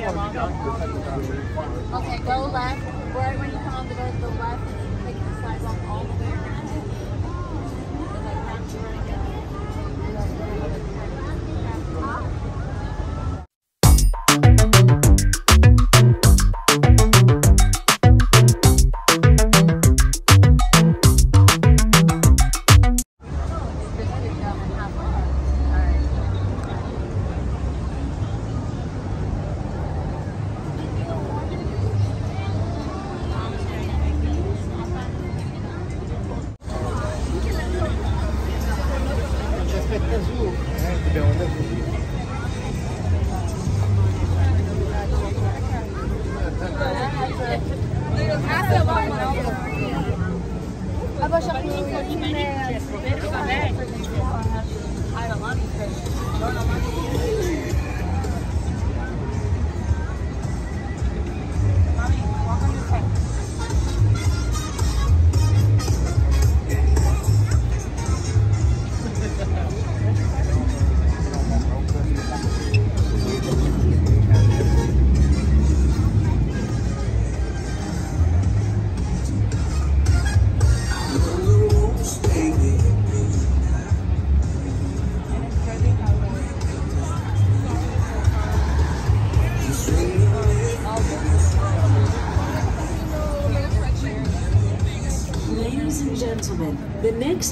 Okay, go left. Right when you come on the door, go left, and then take the sidewalk all the way around.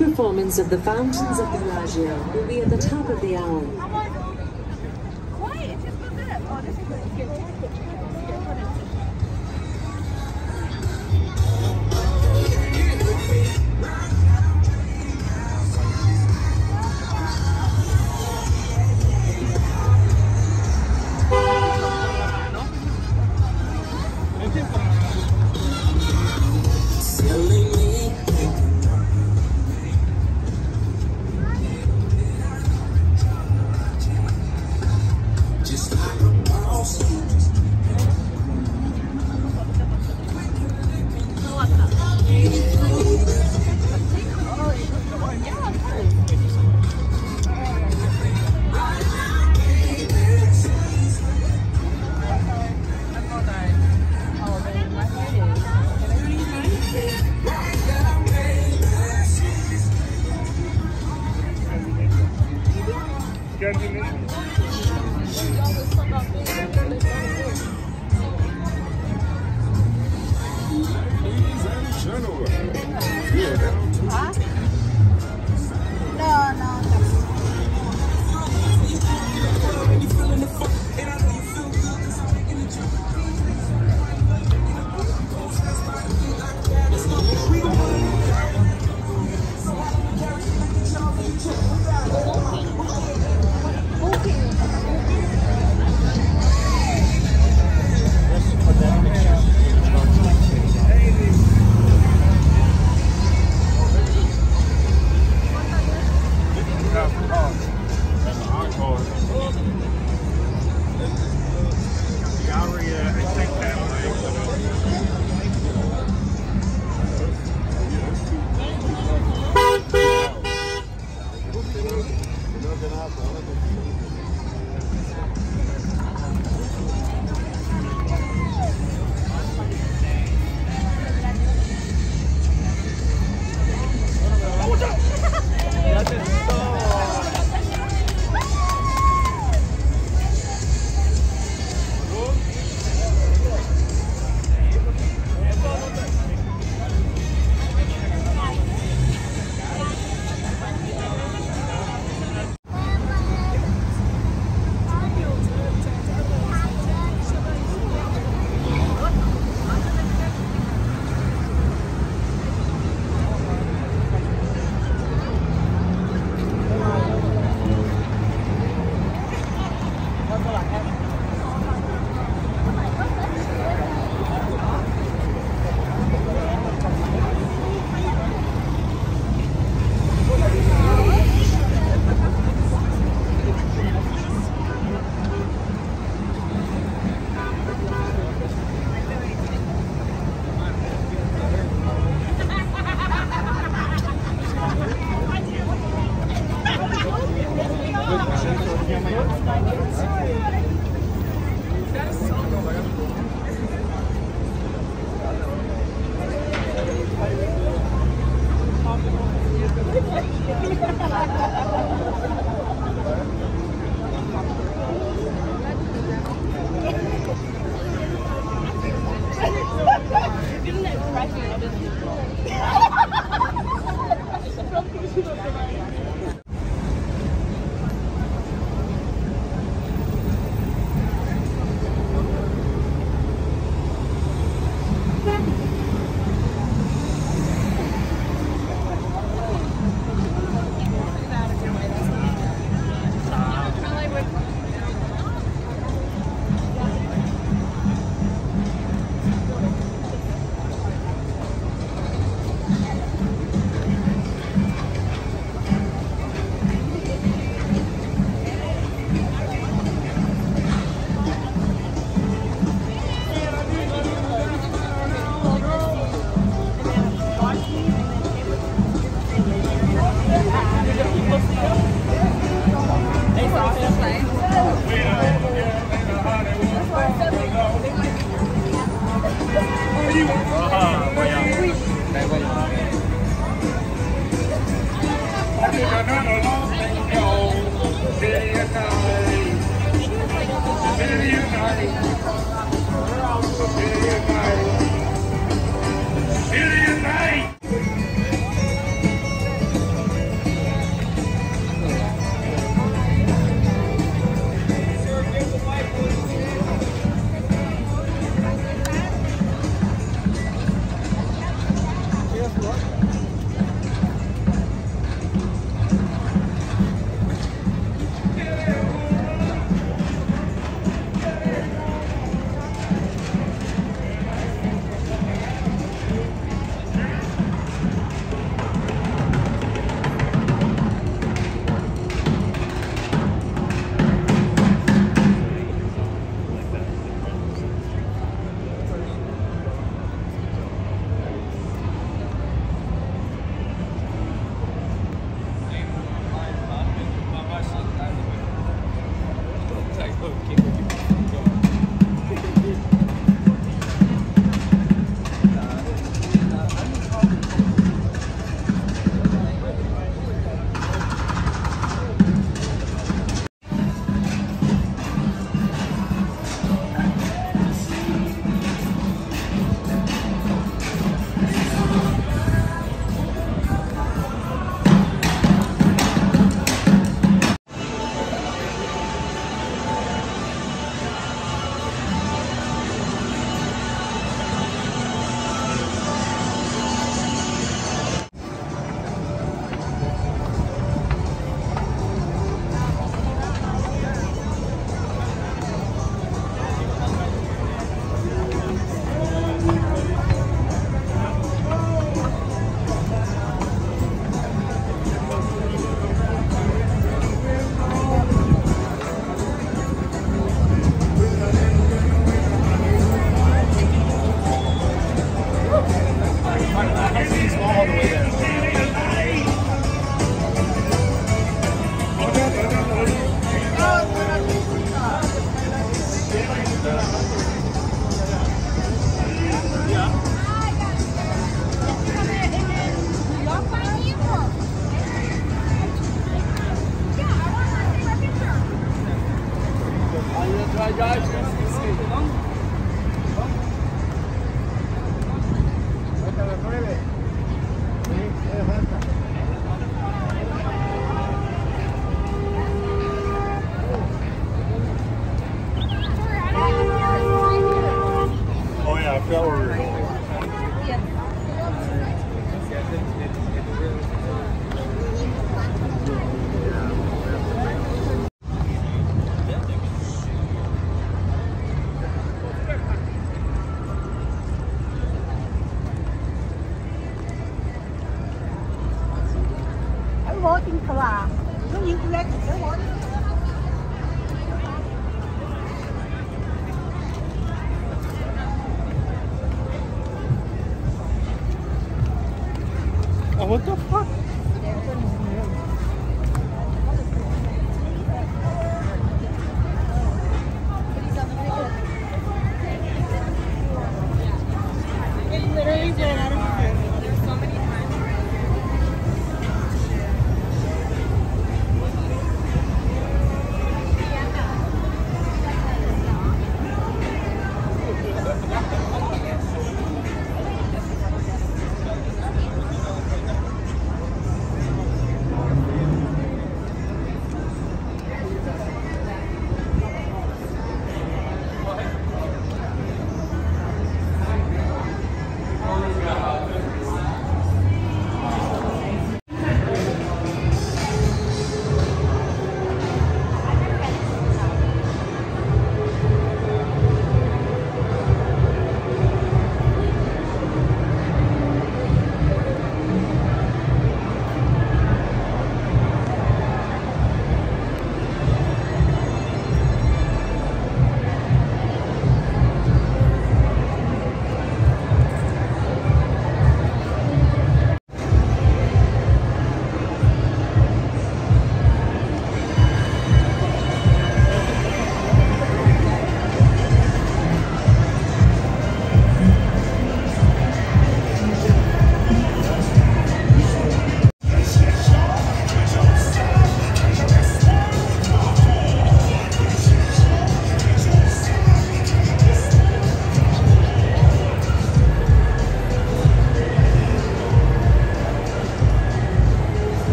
Performance of the Fountains of Bellagio will be at the top of the hour.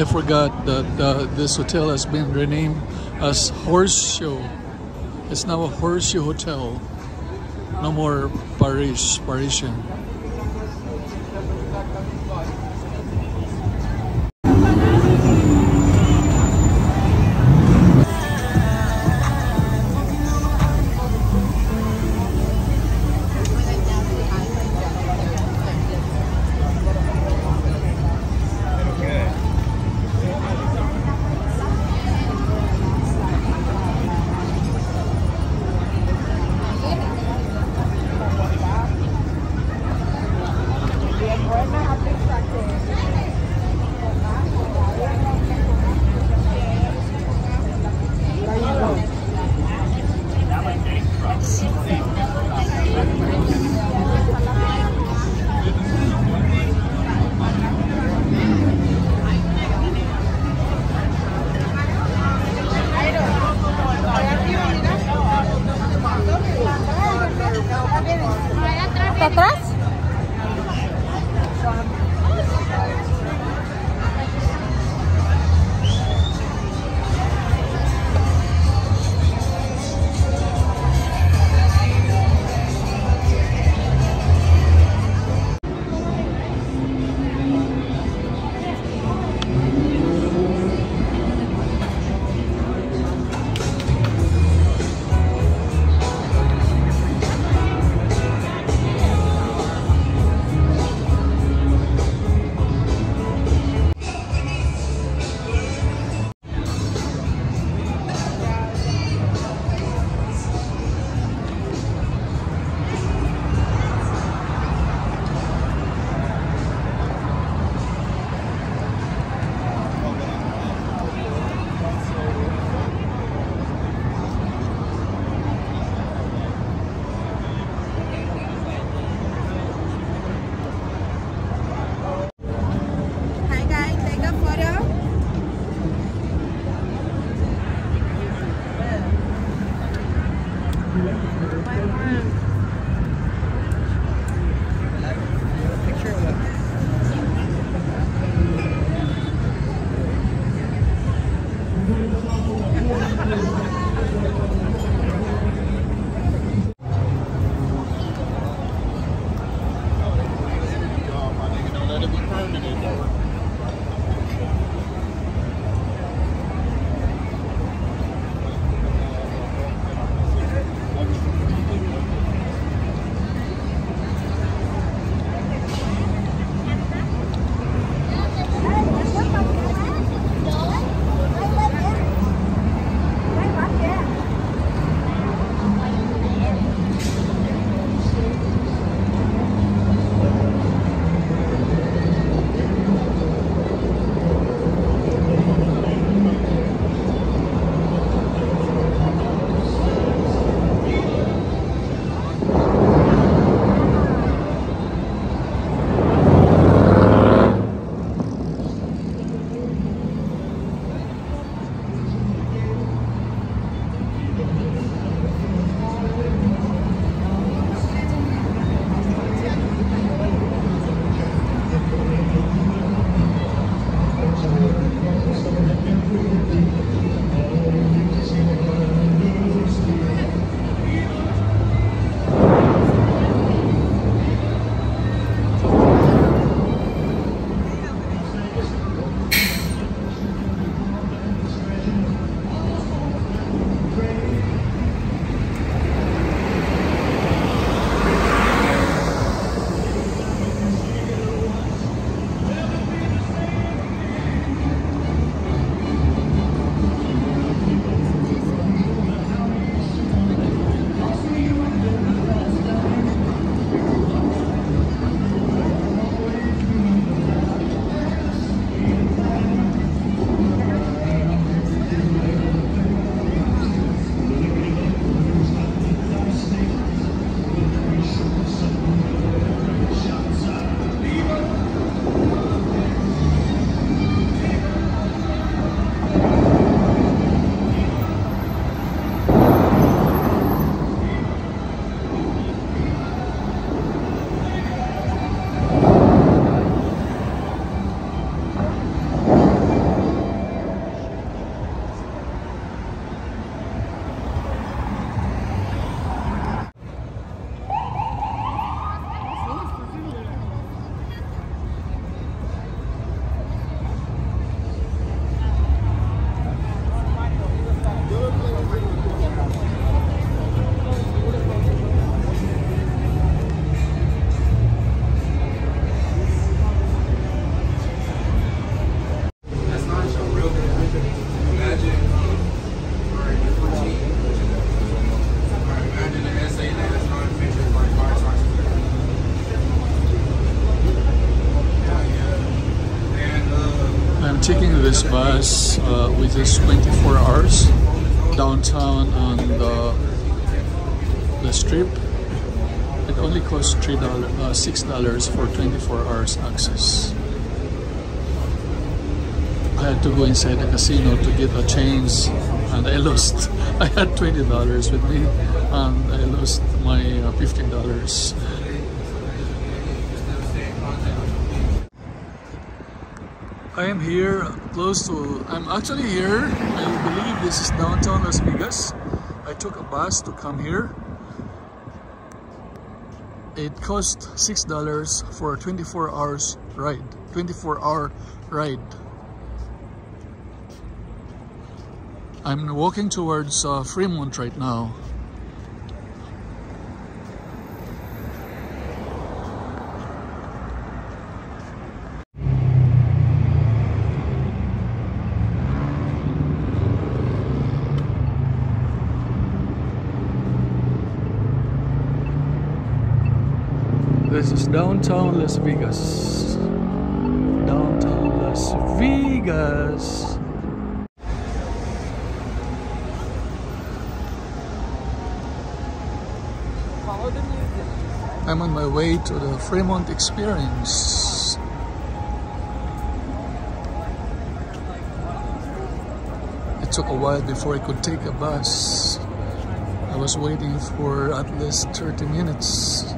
I forgot that uh, this hotel has been renamed as Horseshoe. It's now a Horseshoe Hotel. No more Paris, Parisian. Bus, uh, which is 24 hours downtown on the, the strip. It only costs three dollars, uh, six dollars for 24 hours access. I had to go inside the casino to get a change, and I lost. I had twenty dollars with me, and I lost my uh, fifteen dollars. I am here close to, I'm actually here, I believe this is downtown Las Vegas. I took a bus to come here. It cost $6 for a 24 hours ride, 24 hour ride. I'm walking towards uh, Fremont right now. Downtown Las Vegas. Downtown Las Vegas. I'm on my way to the Fremont Experience. It took a while before I could take a bus. I was waiting for at least 30 minutes.